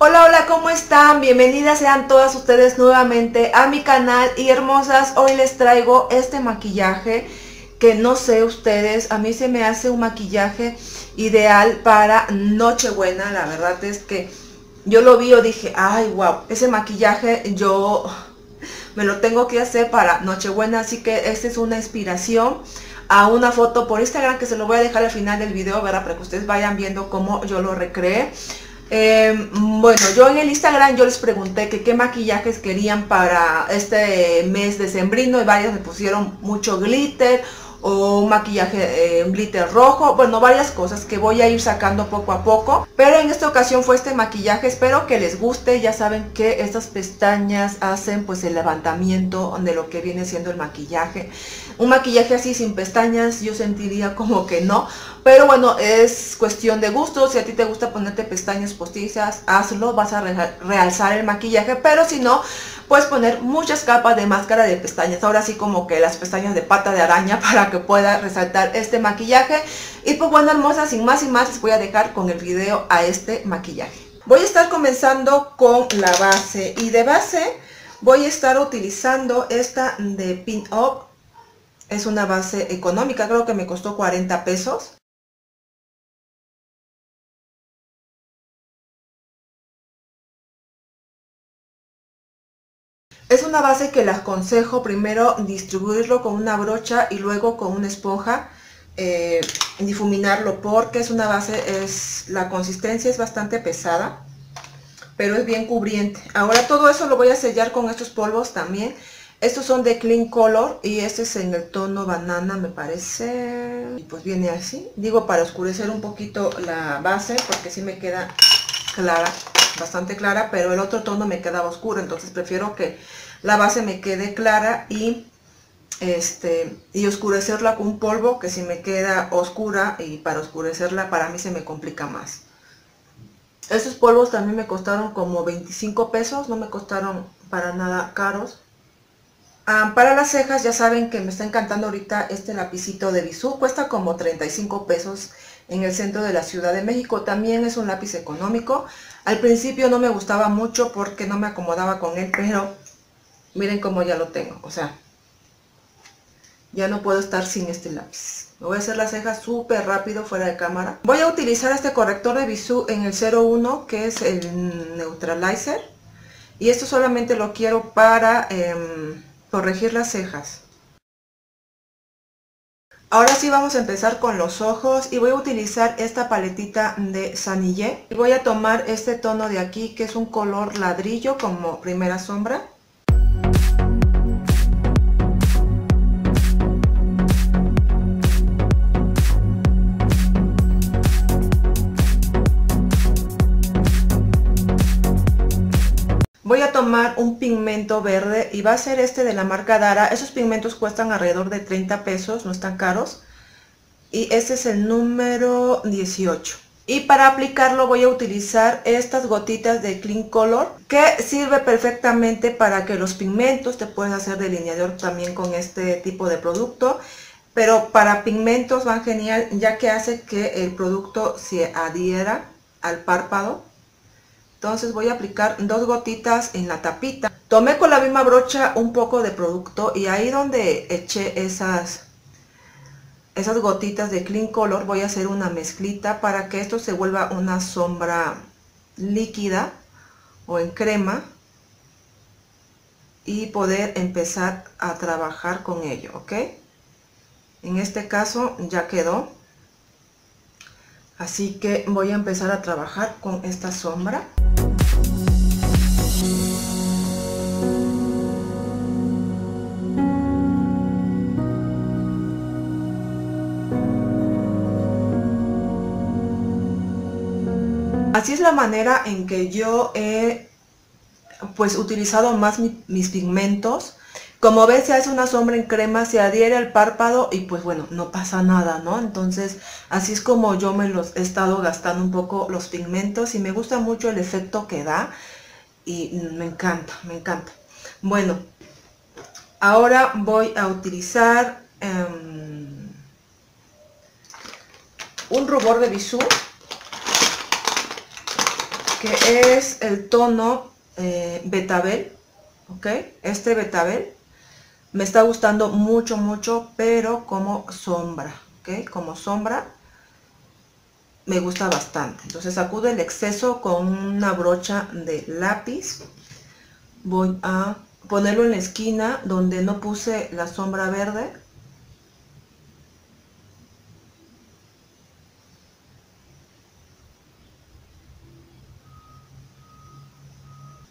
Hola, hola, ¿cómo están? Bienvenidas sean todas ustedes nuevamente a mi canal y hermosas, hoy les traigo este maquillaje que no sé ustedes, a mí se me hace un maquillaje ideal para Nochebuena, la verdad es que yo lo vi y dije, ay, wow, ese maquillaje yo me lo tengo que hacer para Nochebuena, así que esta es una inspiración a una foto por Instagram que se lo voy a dejar al final del video, ¿verdad? Para que ustedes vayan viendo cómo yo lo recreé. Eh, bueno, yo en el Instagram yo les pregunté que qué maquillajes querían para este mes de sembrino y varios me pusieron mucho glitter o un maquillaje, eh, un glitter rojo, bueno, varias cosas que voy a ir sacando poco a poco. Pero en esta ocasión fue este maquillaje, espero que les guste, ya saben que estas pestañas hacen pues el levantamiento de lo que viene siendo el maquillaje. Un maquillaje así sin pestañas yo sentiría como que no, pero bueno, es cuestión de gusto, si a ti te gusta ponerte pestañas postizas, hazlo, vas a realzar el maquillaje, pero si no, puedes poner muchas capas de máscara de pestañas, ahora sí como que las pestañas de pata de araña para que pueda resaltar este maquillaje. Y pues bueno, hermosa, sin más y más les voy a dejar con el video a este maquillaje. Voy a estar comenzando con la base y de base voy a estar utilizando esta de Pin Up. Es una base económica, creo que me costó 40 pesos. Es una base que les aconsejo primero distribuirlo con una brocha y luego con una esponja eh, difuminarlo porque es una base, es la consistencia es bastante pesada, pero es bien cubriente. Ahora todo eso lo voy a sellar con estos polvos también. Estos son de Clean Color y este es en el tono banana me parece. Y pues viene así. Digo para oscurecer un poquito la base porque si me queda clara bastante clara, pero el otro tono me quedaba oscuro, entonces prefiero que la base me quede clara y este y oscurecerla con polvo que si me queda oscura y para oscurecerla para mí se me complica más. Estos polvos también me costaron como 25 pesos, no me costaron para nada caros. Ah, para las cejas ya saben que me está encantando ahorita este lapicito de Bisú, cuesta como 35 pesos en el centro de la Ciudad de México. También es un lápiz económico. Al principio no me gustaba mucho porque no me acomodaba con él, pero miren cómo ya lo tengo. O sea, ya no puedo estar sin este lápiz. Me voy a hacer las cejas súper rápido fuera de cámara. Voy a utilizar este corrector de Bisú en el 01, que es el Neutralizer. Y esto solamente lo quiero para em, corregir las cejas. Ahora sí vamos a empezar con los ojos y voy a utilizar esta paletita de Sanillé. Y voy a tomar este tono de aquí que es un color ladrillo como primera sombra. Voy a tomar un pigmento verde y va a ser este de la marca Dara. Esos pigmentos cuestan alrededor de 30 pesos, no están caros. Y este es el número 18. Y para aplicarlo voy a utilizar estas gotitas de Clean Color que sirve perfectamente para que los pigmentos te puedes hacer delineador también con este tipo de producto. Pero para pigmentos van genial ya que hace que el producto se adhiera al párpado entonces voy a aplicar dos gotitas en la tapita. Tomé con la misma brocha un poco de producto y ahí donde eché esas, esas gotitas de Clean Color voy a hacer una mezclita para que esto se vuelva una sombra líquida o en crema y poder empezar a trabajar con ello, ¿ok? En este caso ya quedó. Así que voy a empezar a trabajar con esta sombra. Así es la manera en que yo he pues utilizado más mis pigmentos como ven se hace una sombra en crema, se adhiere al párpado y pues bueno, no pasa nada, ¿no? Entonces así es como yo me los he estado gastando un poco los pigmentos y me gusta mucho el efecto que da y me encanta, me encanta. Bueno, ahora voy a utilizar em, un rubor de bisú que es el tono eh, Betabel, ¿ok? Este Betabel me está gustando mucho, mucho, pero como sombra, ¿ok? Como sombra me gusta bastante. Entonces sacudo el exceso con una brocha de lápiz. Voy a ponerlo en la esquina donde no puse la sombra verde.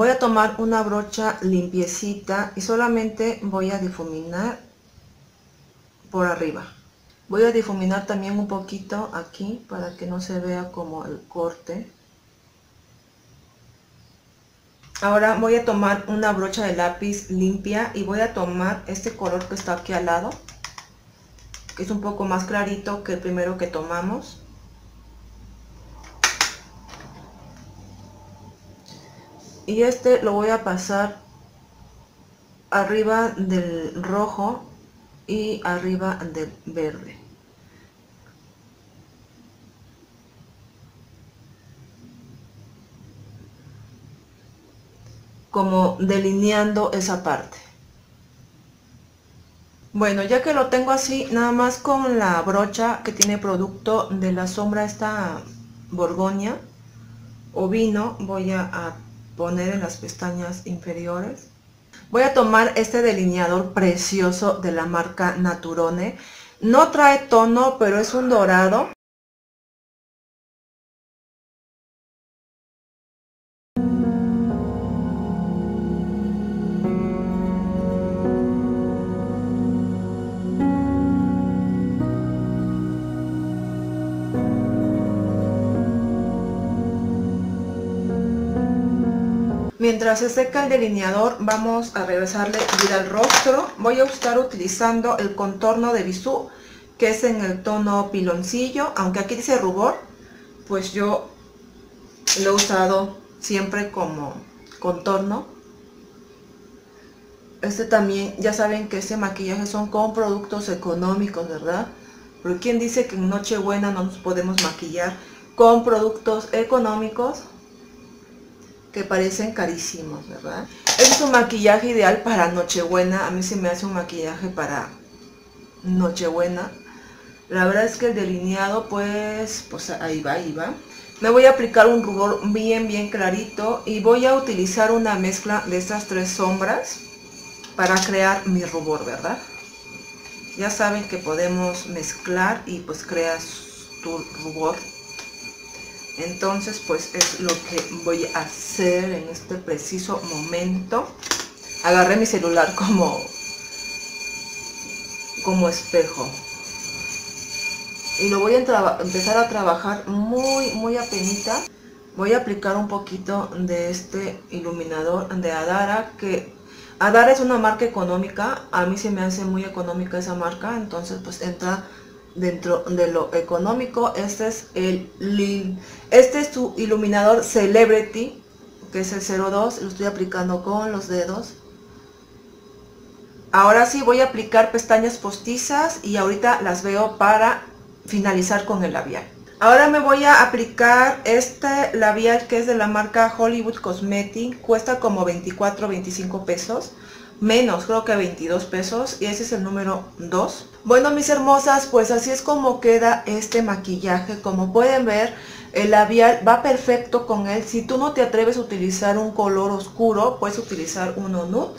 Voy a tomar una brocha limpiecita y solamente voy a difuminar por arriba. Voy a difuminar también un poquito aquí para que no se vea como el corte. Ahora voy a tomar una brocha de lápiz limpia y voy a tomar este color que está aquí al lado, que es un poco más clarito que el primero que tomamos. Y este lo voy a pasar arriba del rojo y arriba del verde. Como delineando esa parte. Bueno ya que lo tengo así nada más con la brocha que tiene producto de la sombra esta borgoña o vino voy a poner en las pestañas inferiores. Voy a tomar este delineador precioso de la marca Naturone. No trae tono, pero es un dorado. Mientras se seca el delineador, vamos a regresarle vida al rostro. Voy a estar utilizando el contorno de Bisú, que es en el tono piloncillo. Aunque aquí dice rubor, pues yo lo he usado siempre como contorno. Este también, ya saben que este maquillaje son con productos económicos, ¿verdad? Pero ¿quién dice que en Nochebuena no nos podemos maquillar con productos económicos? Que parecen carísimos, ¿verdad? es un maquillaje ideal para Nochebuena. A mí se me hace un maquillaje para Nochebuena. La verdad es que el delineado, pues, pues ahí va, ahí va. Me voy a aplicar un rubor bien, bien clarito y voy a utilizar una mezcla de estas tres sombras para crear mi rubor, ¿verdad? Ya saben que podemos mezclar y pues creas tu rubor entonces pues es lo que voy a hacer en este preciso momento. Agarré mi celular como como espejo. Y lo voy a empezar a trabajar muy muy apenita. Voy a aplicar un poquito de este iluminador de Adara que Adara es una marca económica. A mí se me hace muy económica esa marca. Entonces pues entra dentro de lo económico. Este es el este es su iluminador Celebrity, que es el 02, lo estoy aplicando con los dedos. Ahora sí voy a aplicar pestañas postizas y ahorita las veo para finalizar con el labial. Ahora me voy a aplicar este labial que es de la marca Hollywood Cosmetic, cuesta como 24 25 pesos menos, creo que 22 pesos y ese es el número 2. Bueno, mis hermosas, pues así es como queda este maquillaje. Como pueden ver, el labial va perfecto con él. Si tú no te atreves a utilizar un color oscuro, puedes utilizar uno nude.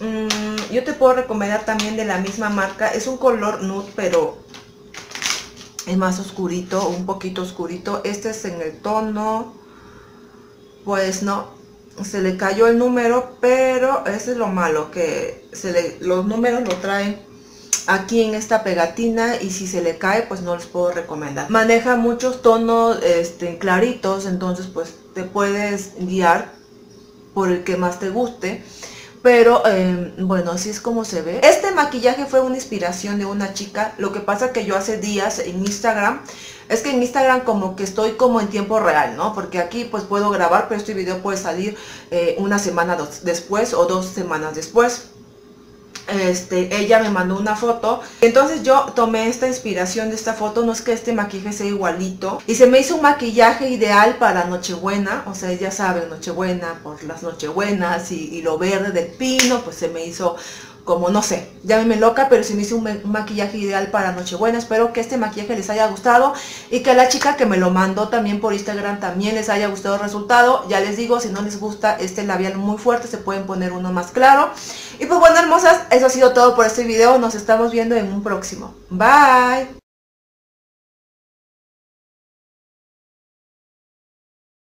Mm, yo te puedo recomendar también de la misma marca. Es un color nude, pero es más oscurito, un poquito oscurito. Este es en el tono, pues no, se le cayó el número, pero ese es lo malo, que se le, los números lo traen aquí en esta pegatina y si se le cae pues no les puedo recomendar. Maneja muchos tonos este, claritos, entonces pues te puedes guiar por el que más te guste. Pero em, bueno, así es como se ve. Este maquillaje fue una inspiración de una chica. Lo que pasa que yo hace días en Instagram es que en Instagram como que estoy como en tiempo real, ¿no? Porque aquí pues puedo grabar, pero este video puede salir eh, una semana después o dos semanas después. Este, ella me mandó una foto. Entonces yo tomé esta inspiración de esta foto, no es que este maquillaje sea igualito. Y se me hizo un maquillaje ideal para Nochebuena, o sea, ya saben, Nochebuena, por las Nochebuenas y, y lo verde del pino, pues se me hizo como no sé, llámeme loca, pero se me hizo un, maquillaje ideal para Nochebuena. Espero que este maquillaje les haya gustado y que a la chica que me lo mandó también por Instagram también les haya gustado el resultado. Ya les digo, si no les gusta este labial muy fuerte, se pueden poner uno más claro. Y pues bueno, hermosas, eso ha sido todo por este video. Nos estamos viendo en un próximo. Bye.